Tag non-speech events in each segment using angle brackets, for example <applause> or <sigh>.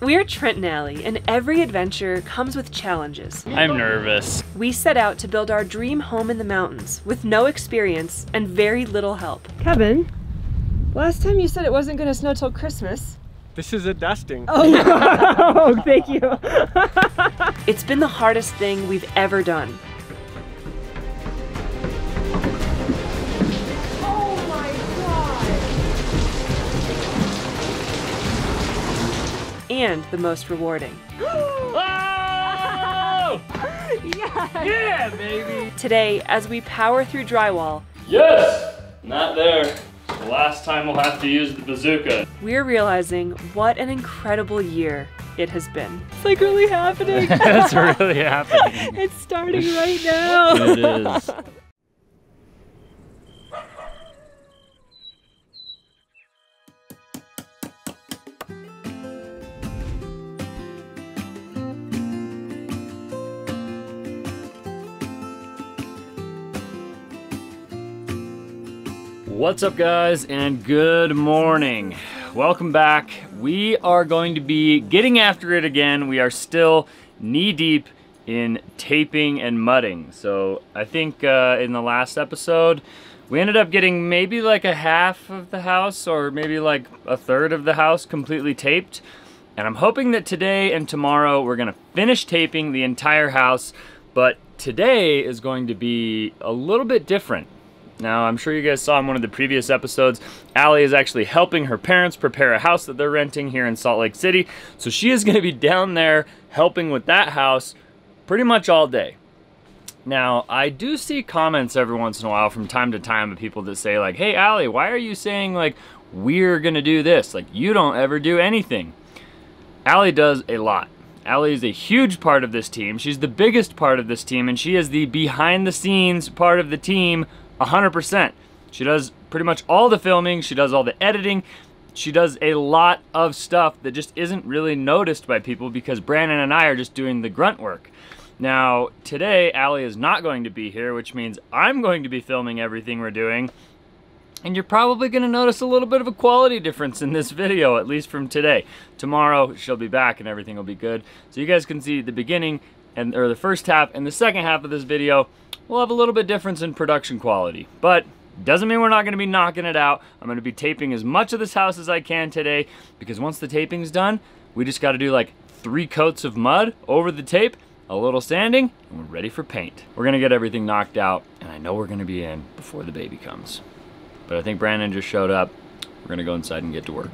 We're Trent and Allie, and every adventure comes with challenges. I'm nervous. We set out to build our dream home in the mountains with no experience and very little help. Kevin, last time you said it wasn't gonna snow till Christmas. This is a dusting. Oh, <laughs> oh thank you. <laughs> It's been the hardest thing we've ever done. And the most rewarding. <gasps> Oh! god. Yeah, baby. Today, as we power through drywall, Yes! Not there. The last time we'll have to use the bazooka. we're realizing what an incredible year it has been. It's like really happening. <laughs> That's really <laughs> happening. it's starting right now. It is. What's up, guys, and good morning. Welcome back. We are going to be getting after it again. We are still knee deep in taping and mudding. So I think uh, in the last episode, we ended up getting maybe like a half of the house or maybe like a third of the house completely taped. And I'm hoping that today and tomorrow we're gonna finish taping the entire house. But today is going to be a little bit different. Now, I'm sure you guys saw in one of the previous episodes, Allie is actually helping her parents prepare a house that they're renting here in Salt Lake City. So she is <laughs> going to be down there helping with that house pretty much all day. Now, I do see comments every once in a while from time to time of people that say like, "Hey Allie, why are you saying like we're going to do this? Like you don't ever do anything." Allie does a lot. Allie is a huge part of this team. She's the biggest part of this team, and she is the behind the scenes part of the team 100%. She does pretty much all the filming, she does all the editing, she does a lot of stuff that just isn't really noticed by people because Brandon and I are just doing the grunt work. Now, today, Allie is not going to be here, which means I'm going to be filming everything we're doing. And you're probably going to notice a little bit of a quality difference in this video, at least from today. Tomorrow, she'll be back and everything will be good. So you guys can see the beginning and or the first half and the second half of this video will have a little bit difference in production quality. But doesn't mean we're not going to be knocking it out. I'm going to be taping as much of this house as I can today because once the taping's done, we just got to do like three coats of mud over the tape, a little sanding, and we're ready for paint. We're going to get everything knocked out, and I know we're going to be in before the baby comes. But I think Brandon just showed up. We're going to go inside and get to work.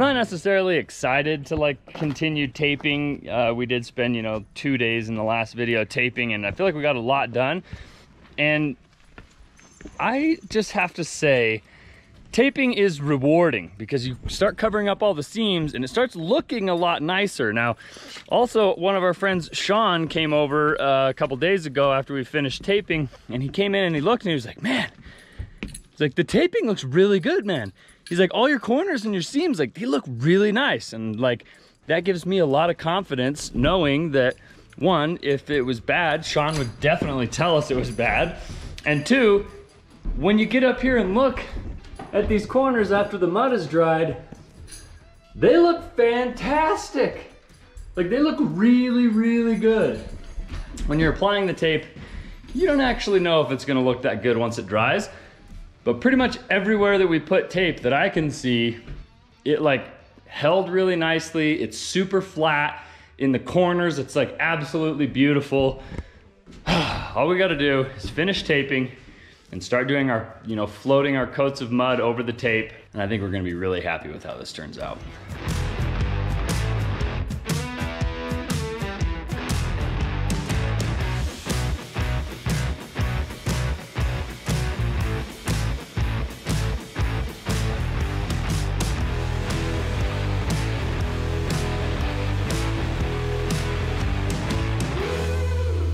We're not necessarily excited to like continue taping. Uh, we did spend, you know, two days in the last video taping, and I feel like we got a lot done. And I just have to say, taping is rewarding because you start covering up all the seams and it starts looking a lot nicer. Now, also one of our friends, Sean, came over uh, a couple days ago after we finished taping, and he came in and he looked and he was like, "Man, it's like the taping looks really good, man." He's like, "All your corners and your seams, like they look really nice," and like that gives me a lot of confidence knowing that one, if it was bad, Sean would definitely tell us it was bad, and two, when you get up here and look at these corners after the mud is dried, they look fantastic. Like they look really, really good. When you're applying the tape, you don't actually know if it's gonna look that good once it dries. But pretty much everywhere that we put tape that I can see, it like held really nicely. It's super flat. In the corners, it's like absolutely beautiful. <sighs> All we gotta do is finish taping and start doing our, you know, floating our coats of mud over the tape. And I think we're gonna be really happy with how this turns out.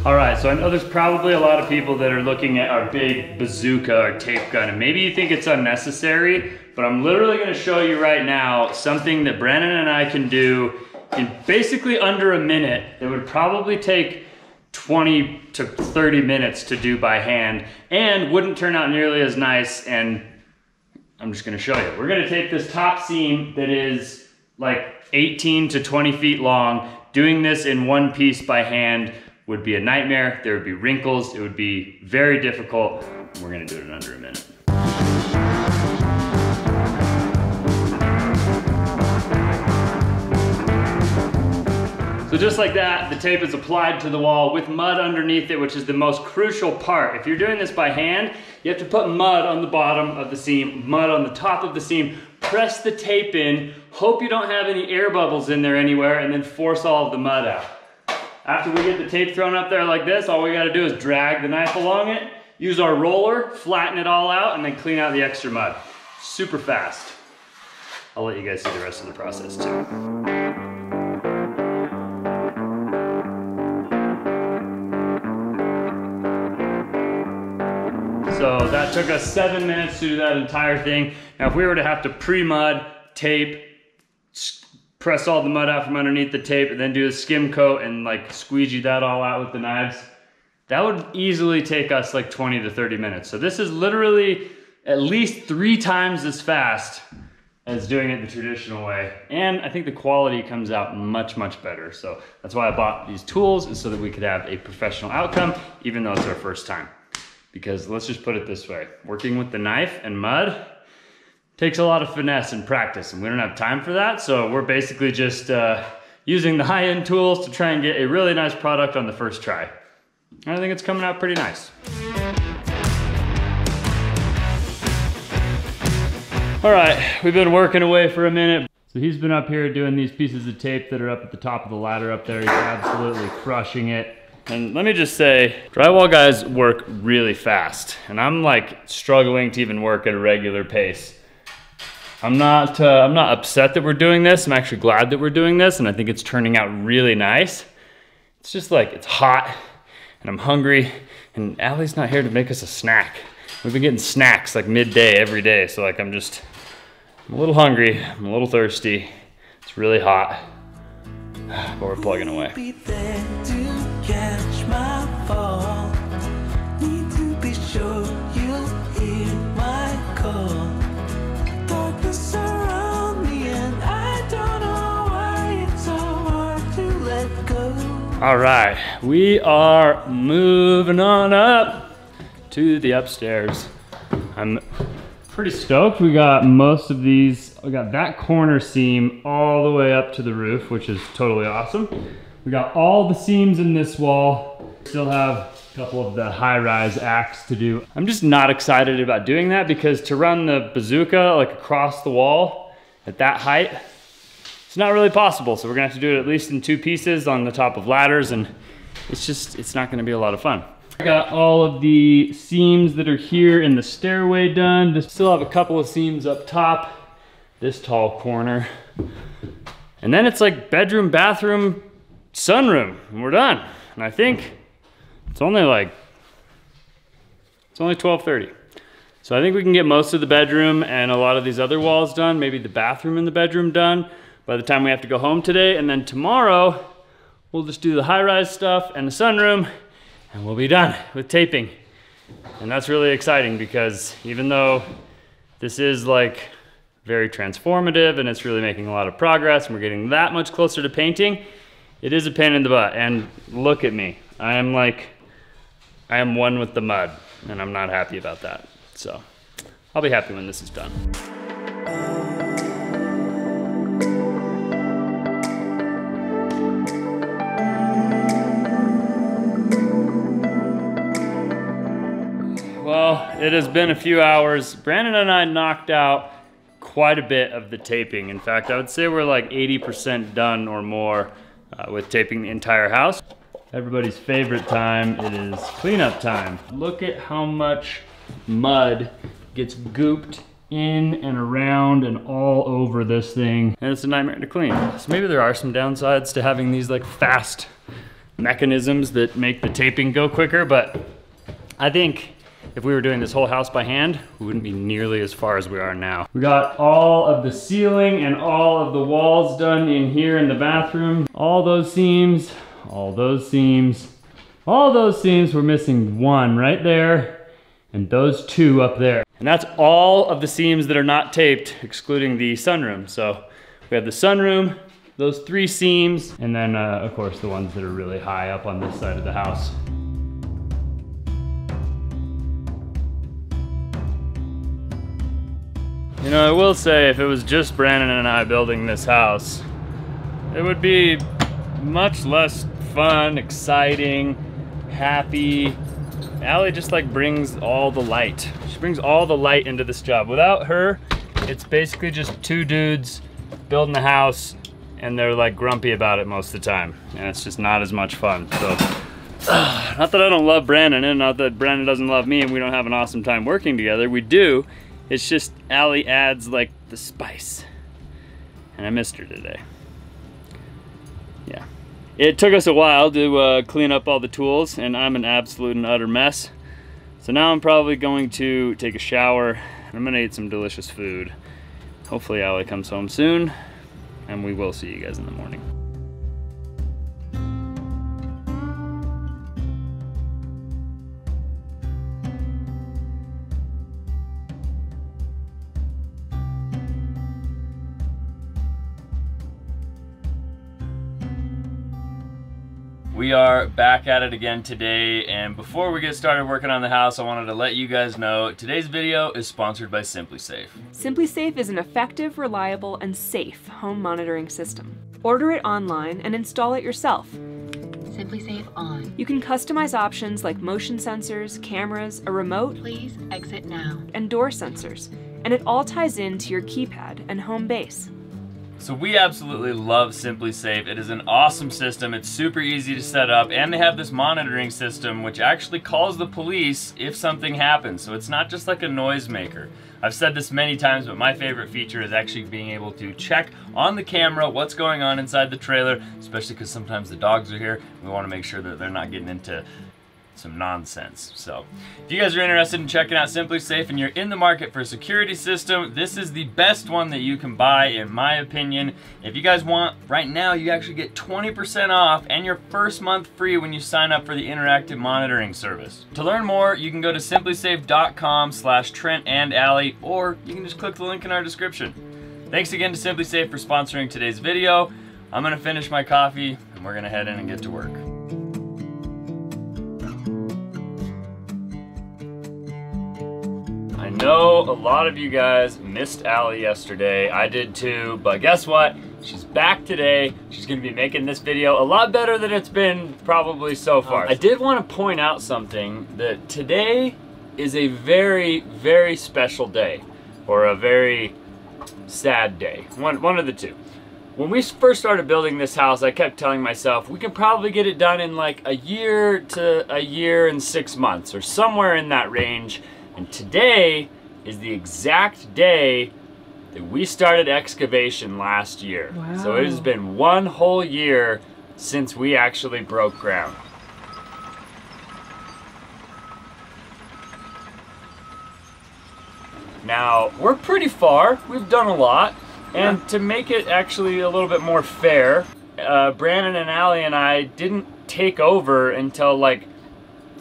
All right, so I know there's probably a lot of people that are looking at our big bazooka or tape gun, and maybe you think it's unnecessary, but I'm literally gonna show you right now something that Brandon and I can do in basically under a minute that would probably take 20 to 30 minutes to do by hand and wouldn't turn out nearly as nice and I'm just gonna show you. We're gonna take this top seam that is like 18 to 20 feet long. Doing this in one piece by hand would be a nightmare. There would be wrinkles. It would be very difficult. We're gonna do it in under a minute. So just like that, the tape is applied to the wall with mud underneath it, which is the most crucial part. If you're doing this by hand, you have to put mud on the bottom of the seam, mud on the top of the seam, press the tape in, hope you don't have any air bubbles in there anywhere, and then force all of the mud out. After we get the tape thrown up there like this, all we gotta do is drag the knife along it, use our roller, flatten it all out, and then clean out the extra mud. Super fast. I'll let you guys see the rest of the process too. So that took us seven minutes to do that entire thing. Now if we were to have to pre-mud, tape, press all the mud out from underneath the tape, and then do a skim coat and like squeegee that all out with the knives, that would easily take us like 20 to 30 minutes. So this is literally at least three times as fast as doing it the traditional way. And I think the quality comes out much, much better. So that's why I bought these tools is so that we could have a professional outcome, even though it's our first time. Because let's just put it this way, working with the knife and mud takes a lot of finesse and practice and we don't have time for that. So we're basically just uh, using the high-end tools to try and get a really nice product on the first try. I think it's coming out pretty nice. All right, we've been working away for a minute. So he's been up here doing these pieces of tape that are up at the top of the ladder up there. He's absolutely crushing it. And let me just say, drywall guys work really fast, and I'm like struggling to even work at a regular pace. I'm not, uh, I'm not upset that we're doing this. I'm actually glad that we're doing this, and I think it's turning out really nice. It's just like, it's hot, and I'm hungry, and Allie's not here to make us a snack. We've been getting snacks like midday every day, so like I'm just, I'm a little hungry, I'm a little thirsty. It's really hot, but we're plugging away All right, we are moving on up to the upstairs. I'm pretty stoked. We got most of these, we got that corner seam all the way up to the roof, which is totally awesome. We got all the seams in this wall. Still have a couple of the high-rise acts to do. I'm just not excited about doing that because to run the bazooka like across the wall at that height, it's not really possible. So we're gonna have to do it at least in two pieces on the top of ladders and it's just, it's not gonna be a lot of fun. I got all of the seams that are here in the stairway done. Just still have a couple of seams up top, this tall corner. And then it's like bedroom, bathroom, sunroom, and we're done. And I think it's only like, it's only 12.30. So I think we can get most of the bedroom and a lot of these other walls done, maybe the bathroom and the bedroom done by the time we have to go home today. And then tomorrow, we'll just do the high-rise stuff and the sunroom, and we'll be done with taping. And that's really exciting because even though this is like very transformative and it's really making a lot of progress and we're getting that much closer to painting, it is a pain in the butt. And look at me. I am like, I am one with the mud and I'm not happy about that. So I'll be happy when this is done. Well, it has been a few hours. Brandon and I knocked out quite a bit of the taping. In fact, I would say we're like 80% done or more uh, with taping the entire house. Everybody's favorite time, it is cleanup time. Look at how much mud gets gooped in and around and all over this thing. And it's a nightmare to clean. So maybe there are some downsides to having these like fast mechanisms that make the taping go quicker, but I think if we were doing this whole house by hand, we wouldn't be nearly as far as we are now. We got all of the ceiling and all of the walls done in here in the bathroom. All those seams, all those seams, all those seams, we're missing one right there and those two up there. And that's all of the seams that are not taped, excluding the sunroom. So we have the sunroom, those three seams, and then uh, of course the ones that are really high up on this side of the house. You know, I will say if it was just Brandon and I building this house, it would be much less fun, exciting, happy. Allie just like brings all the light. She brings all the light into this job. Without her, it's basically just two dudes building the house and they're like grumpy about it most of the time. And it's just not as much fun. So, <sighs> not that I don't love Brandon and not that Brandon doesn't love me and we don't have an awesome time working together. We do. It's just Allie adds like the spice. And I missed her today. Yeah. It took us a while to uh, clean up all the tools and I'm an absolute and utter mess. So now I'm probably going to take a shower and I'm gonna eat some delicious food. Hopefully Allie comes home soon and we will see you guys in the morning. We are back at it again today and before we get started working on the house I wanted to let you guys know today's video is sponsored by SimpliSafe. SimpliSafe is an effective, reliable, and safe home monitoring system. Order it online and install it yourself. SimpliSafe on. You can customize options like motion sensors, cameras, a remote, Please exit now. and door sensors, and it all ties into your keypad and home base. So we absolutely love SimpliSafe. It is an awesome system. It's super easy to set up and they have this monitoring system which actually calls the police if something happens. So it's not just like a noisemaker. I've said this many times, but my favorite feature is actually being able to check on the camera what's going on inside the trailer, especially because sometimes the dogs are here. We want to make sure that they're not getting into some nonsense. So, if you guys are interested in checking out SimpliSafe and you're in the market for a security system, this is the best one that you can buy in my opinion. If you guys want, right now you actually get 20% off and your first month free when you sign up for the interactive monitoring service. To learn more, you can go to simplisafe.com slash Trent and Allie, or you can just click the link in our description. Thanks again to SimpliSafe for sponsoring today's video. I'm gonna finish my coffee and we're gonna head in and get to work. Know a lot of you guys missed Allie yesterday. I did too, but guess what? She's back today. She's gonna be making this video a lot better than it's been probably so um, far. I did want to point out something that today is a very, very special day, or a very sad day. One, one of the two. When we first started building this house, I kept telling myself we can probably get it done in like a year to a year and six months, or somewhere in that range. And today is the exact day that we started excavation last year. So it has been one whole year since we actually broke ground. Now, we're pretty far. We've done a lot. And to make it actually a little bit more fair, uh, Brandon and Allie and I didn't take over until like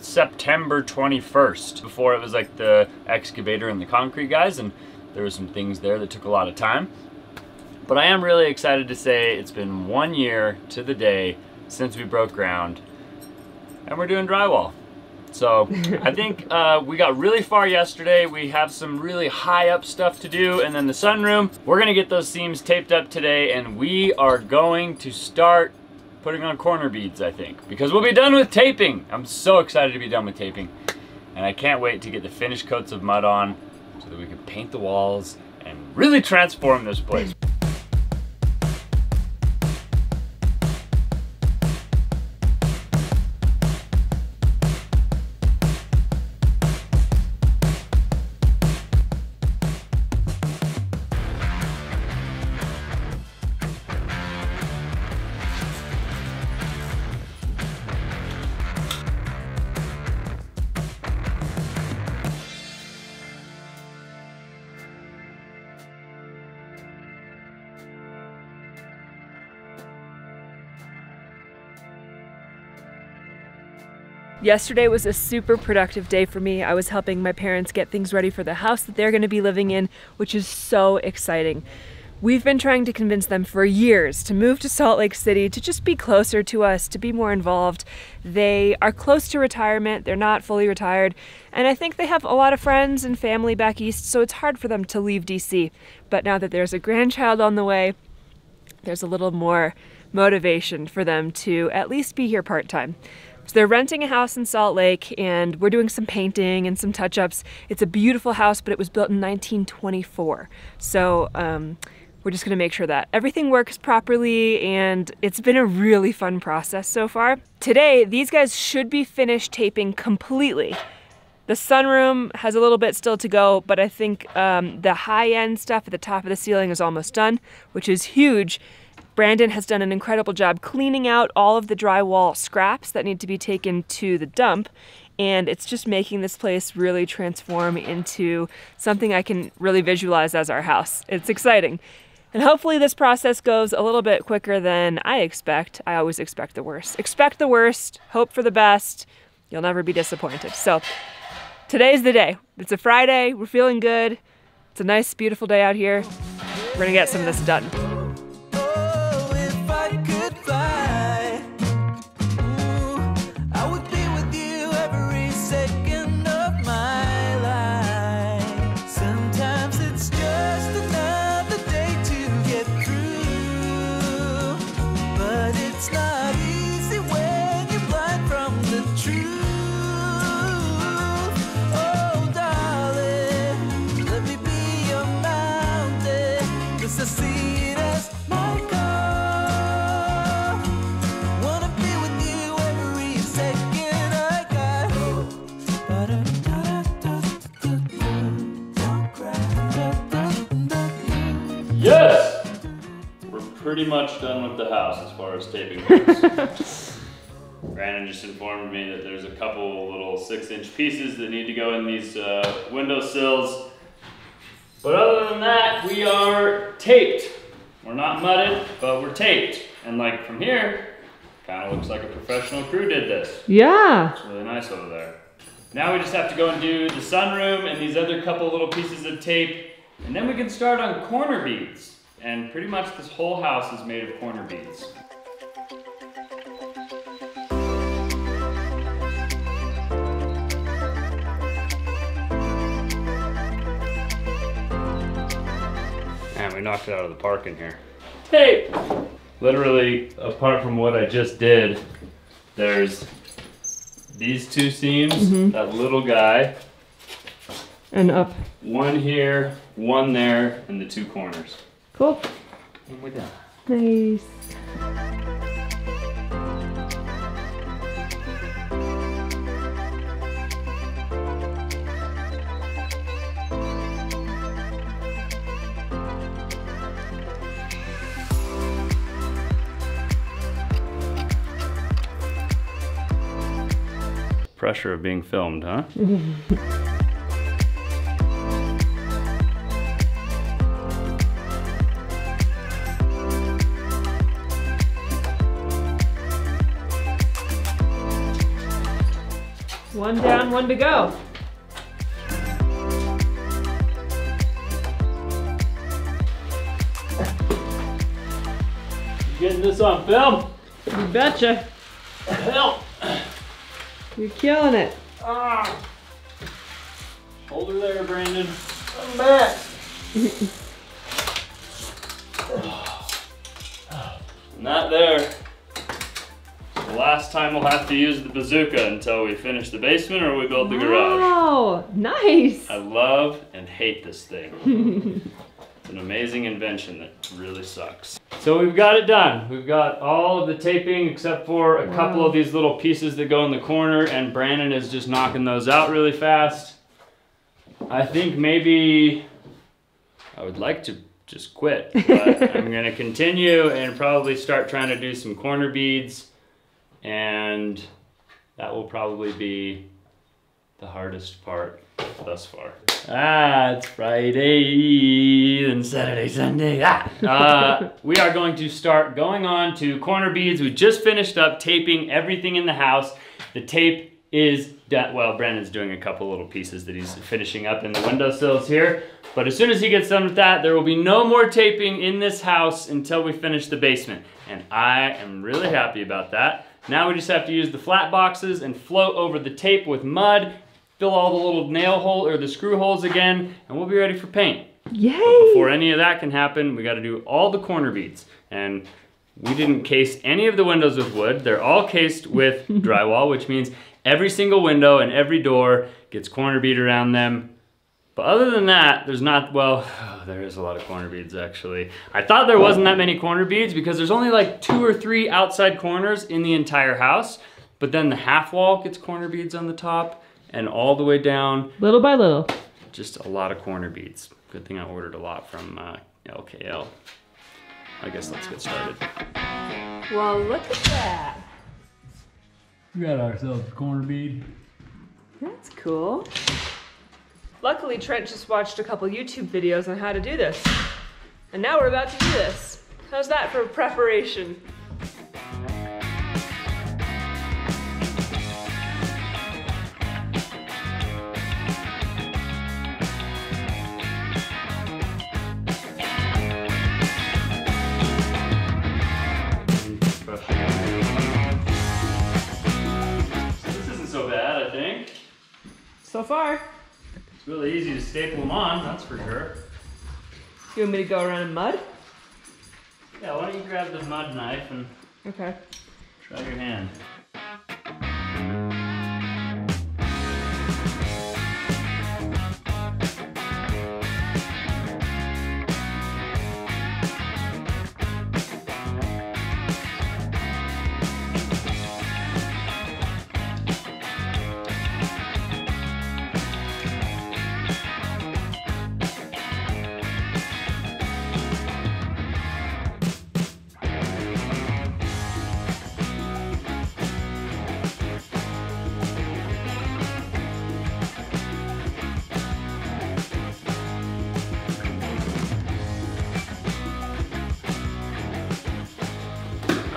September 21st before it was like the excavator and the concrete guys and there were some things there that took a lot of time. But I am really excited to say it's been one year to the day since we broke ground and we're doing drywall. So I <laughs> think uh, we got really far yesterday. We have some really high up stuff to do and then the sunroom. We're gonna get those seams taped up today and we are going to start putting on corner beads, I think, because we'll be done with taping. I'm so excited to be done with taping. And I can't wait to get the finished coats of mud on so that we can paint the walls and really transform this place. Yesterday was a super productive day for me. I was helping my parents get things ready for the house that they're going to be living in, which is so exciting. We've been trying to convince them for years to move to Salt Lake City, to just be closer to us, to be more involved. They are close to retirement, they're not fully retired, and I think they have a lot of friends and family back east, so it's hard for them to leave DC. But now that there's a grandchild on the way, there's a little more motivation for them to at least be here part time. So they're renting a house in Salt Lake and we're doing some painting and some touch ups. It's a beautiful house, but it was built in 1924. So, um, we're just gonna make sure that everything works properly and it's been a really fun process so far. Today, these guys should be finished taping completely. The sunroom has a little bit still to go, but I think um, the high end stuff at the top of the ceiling is almost done, which is huge. Brandon has done an incredible job cleaning out all of the drywall scraps that need to be taken to the dump. And it's just making this place really transform into something I can really visualize as our house. It's exciting. And hopefully this process goes a little bit quicker than I expect. I always expect the worst. Expect the worst, hope for the best. You'll never be disappointed. So today's the day. It's a Friday. We're feeling good. It's a nice, beautiful day out here. We're gonna get some of this done. Pretty much done with the house as far as taping <laughs> goes. Brandon just informed me that there's a couple little six inch pieces that need to go in these uh, window sills. But other than that, we are taped. We're not mudded, but we're taped. And like from here, kind of looks like a professional crew did this. Yeah. It's really nice over there. Now we just have to go and do the sunroom and these other couple little pieces of tape, and then we can start on corner beads. And pretty much this whole house is made of corner beads. Man, we knocked it out of the park in here. Hey! Literally, apart from what I just did, there's these two seams, mm-hmm. that little guy, And up. one here, one there, and the two corners. Cool. And we're done. Nice. Pressure of being filmed, huh? <laughs> One down, one to go. Getting this on film? You betcha. Help! You're killing it. Ah. Hold her there, Brandon. I'm back. <sighs> Not there. Last time we'll have to use the bazooka until we finish the basement or we build the garage. Wow, nice. I love and hate this thing. <laughs> it's an amazing invention that really sucks. So we've got it done. We've got all of the taping except for a couple of these little pieces that go in the corner and Brandon is just knocking those out really fast. I think maybe I would like to just quit, but <laughs> I'm gonna continue and probably start trying to do some corner beads and that will probably be the hardest part thus far. Ah, it's Friday and Saturday, Sunday. Ah. <laughs> Uh, we are going to start going on to corner beads. We just finished up taping everything in the house. The tape is done. Well, Brandon's doing a couple little pieces that he's finishing up in the windowsills here. But as soon as he gets done with that, there will be no more taping in this house until we finish the basement. And I am really happy about that. Now we just have to use the flat boxes and float over the tape with mud, fill all the little nail hole or the screw holes again, and we'll be ready for paint. Yay! Before any of that can happen, we got to do all the corner beads. And we didn't case any of the windows with wood. They're all cased with <laughs> drywall, which means every single window and every door gets corner bead around them. But other than that, there's not, well, <sighs> there is a lot of corner beads actually. I thought there wasn't that many corner beads because there's only like two or three outside corners in the entire house. But then the half wall gets corner beads on the top and all the way down Little by little. just a lot of corner beads. Good thing I ordered a lot from uh, LKL. I guess let's get started. Well, look at that. We got ourselves a corner bead. That's cool. Luckily, Trent just watched a couple YouTube videos on how to do this. And now we're about to do this. How's that for preparation? This isn't so bad, I think. So far. It's really easy to staple them on, that's for sure. You want me to go around in mud? Yeah, why don't you grab the mud knife and Okay. try your hand.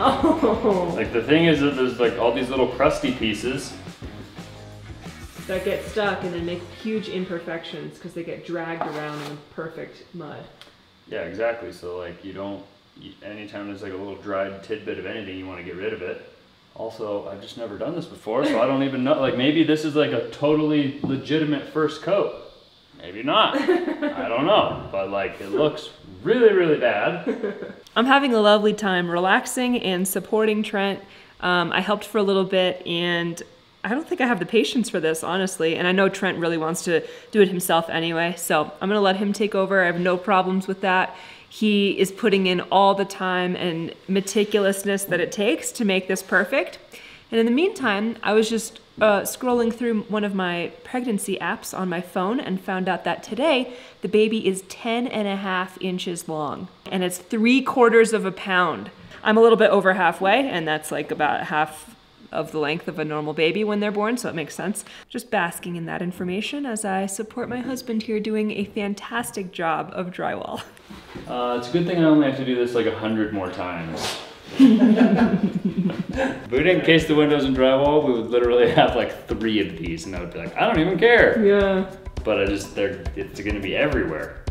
Oh, Like the thing is that there's like all these little crusty pieces. that get stuck and then make huge imperfections because they get dragged around in perfect mud. Yeah, exactly. So like you don't, you, anytime there's like a little dried tidbit of anything, you want to get rid of it. Also, I've just never done this before, so I don't even know. Like maybe this is like a totally legitimate first coat. Maybe not. I don't know. But like it looks really, really bad. <laughs> I'm having a lovely time relaxing and supporting Trent. Um, I helped for a little bit and I don't think I have the patience for this, honestly. And I know Trent really wants to do it himself anyway. So I'm going to let him take over. I have no problems with that. He is putting in all the time and meticulousness that it takes to make this perfect. And in the meantime, I was just uh, scrolling through one of my pregnancy apps on my phone and found out that today the baby is 10 and a half inches long and it's three quarters of a pound. I'm a little bit over halfway, and that's like about half of the length of a normal baby when they're born, so it makes sense. Just basking in that information as I support my husband here doing a fantastic job of drywall. Uh, it's a good thing I only have to do this like a hundred more times. If we didn't case the windows in drywall, we would literally <laughs> have like three of these, and I would be like, I don't even care. Yeah. But I just, they're, it's gonna be everywhere.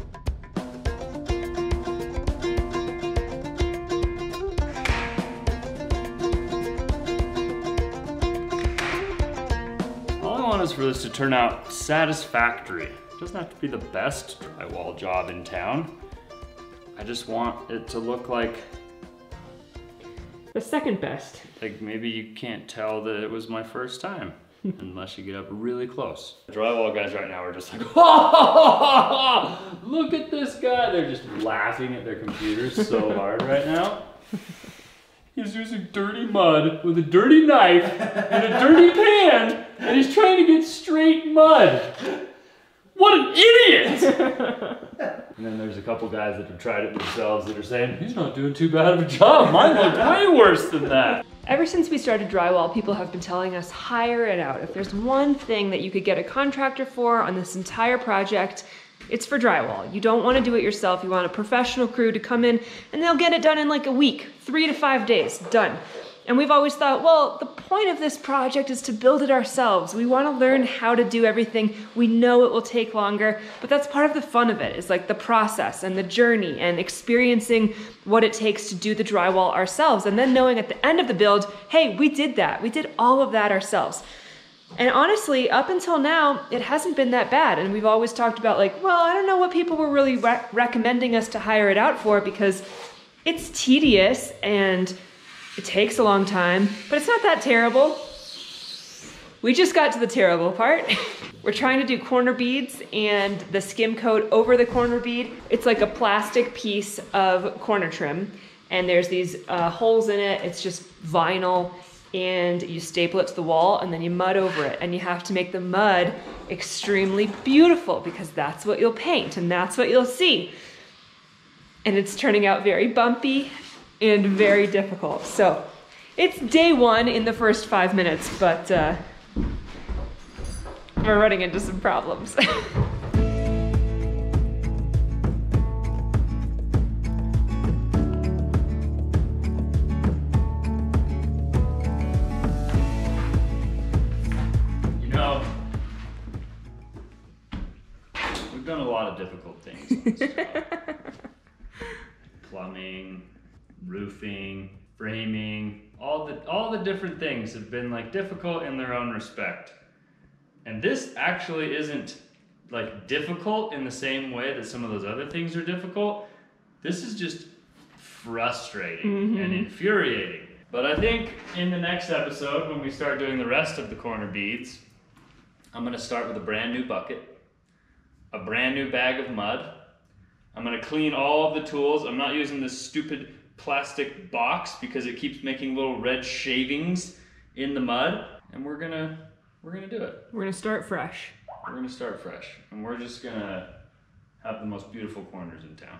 All I want is for this to turn out satisfactory. It doesn't have to be the best drywall job in town. I just want it to look like The second best. like maybe you can't tell that it was my first time <laughs> unless you get up really close. The drywall guys right now are just like, <laughs> look at this guy. They're just laughing at their computers so <laughs> hard right now. He's using dirty mud with a dirty knife and a dirty pan, and he's trying to get straight mud. What an idiot! <laughs> and then there's a couple guys that have tried it themselves that are saying, he's not doing too bad of a job. <laughs> Mine looked way worse than that. Ever since we started drywall, people have been telling us hire it out. If there's one thing that you could get a contractor for on this entire project, it's for drywall. You don't want to do it yourself. You want a professional crew to come in and they'll get it done in like a week, three to five days, done. And we've always thought, well, the point of this project is to build it ourselves. We want to learn how to do everything. We know it will take longer, but that's part of the fun of it, is like the process and the journey and experiencing what it takes to do the drywall ourselves. And then knowing at the end of the build, hey, we did that. We did all of that ourselves. And honestly, up until now, it hasn't been that bad. And we've always talked about, like, well, I don't know what people were really re- recommending us to hire it out for because it's tedious and it takes a long time, but it's not that terrible. We just got to the terrible part. <laughs> We're trying to do corner beads and the skim coat over the corner bead. It's like a plastic piece of corner trim, and there's these uh, holes in it. It's just vinyl, and you staple it to the wall, and then you mud over it. And you have to make the mud extremely beautiful because that's what you'll paint and that's what you'll see. And it's turning out very bumpy and very difficult. So it's day one in the first five minutes, but uh, we're running into some problems. <laughs> roofing, framing, all the all the different things have been like difficult in their own respect. And this actually isn't like difficult in the same way that some of those other things are difficult. This is just frustrating mm-hmm. and infuriating. But I think in the next episode, when we start doing the rest of the corner beads, I'm gonna start with a brand new bucket, a brand new bag of mud. I'm gonna clean all of the tools. I'm not using this stupid plastic box because it keeps making little red shavings in the mud. And we're gonna we're gonna do it. we're gonna start fresh. We're gonna start fresh. And we're just gonna have the most beautiful corners in town.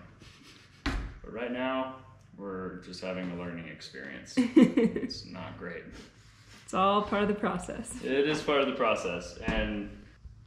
But right now, we're just having a learning experience. <laughs> it's not great. It's all part of the process. It is part of the process, and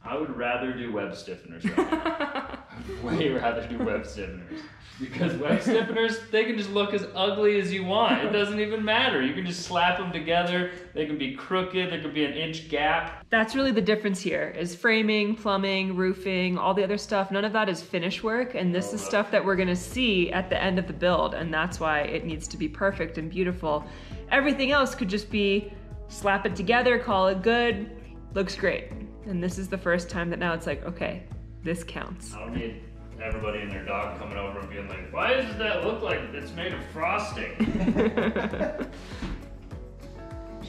I would rather do web stiffeners right <laughs> <laughs> way rather do web stiffeners. Because web <laughs> stiffeners, they can just look as ugly as you want. It doesn't even matter. You can just slap them together. They can be crooked. There could be an inch gap. That's really the difference here is framing, plumbing, roofing, all the other stuff. None of that is finish work and this is stuff that we're going to see at the end of the build and that's why it needs to be perfect and beautiful. Everything else could just be slap it together, call it good, looks great. And this is the first time that now it's like, okay, this counts. I don't need everybody and their dog coming over and being like, why does that look like it's made of frosting? <laughs>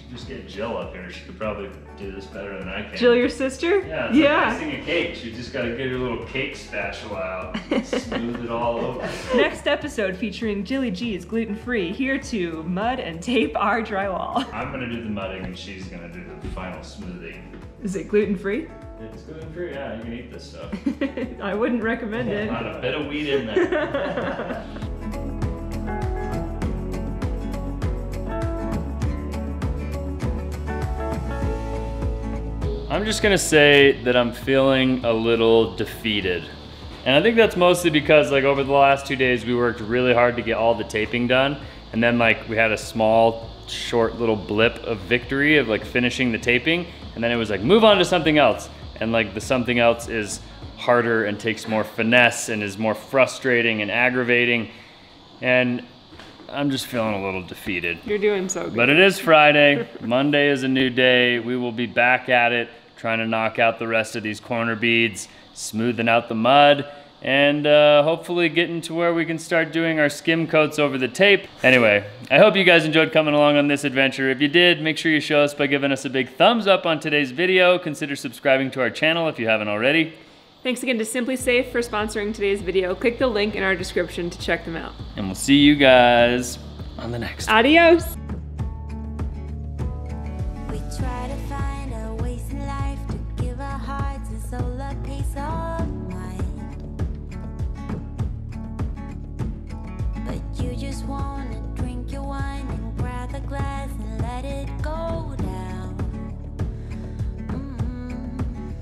should just get Jill up here. She could probably do this better than I can. Jill, your sister? Yeah, it's yeah. like icing a cake. You just gotta get her little cake spatula out, smooth it all over. <laughs> Next episode featuring Jilly G's gluten free, here to mud and tape our drywall. I'm gonna do the mudding and she's gonna do the final smoothing. Is it gluten free? It's gluten free, yeah. You can eat this stuff. <laughs> I wouldn't recommend it. Not a bit of wheat in there. <laughs> I'm just gonna say that I'm feeling a little defeated. And I think that's mostly because like over the last two days we worked really hard to get all the taping done. And then like we had a small, short little blip of victory of like finishing the taping. And then it was like, move on to something else. And like the something else is harder and takes more finesse and is more frustrating and aggravating. And I'm just feeling a little defeated. You're doing so good. But it is Friday. <laughs> Monday is a new day. We will be back at it, trying to knock out the rest of these corner beads, smoothing out the mud, and uh, hopefully getting to where we can start doing our skim coats over the tape. Anyway, I hope you guys enjoyed coming along on this adventure. If you did, make sure you show us by giving us a big thumbs up on today's video. Consider subscribing to our channel if you haven't already. Thanks again to SimpliSafe for sponsoring today's video. Click the link in our description to check them out. And we'll see you guys on the next one. Adios! Just wanna drink your wine and grab a glass and let it go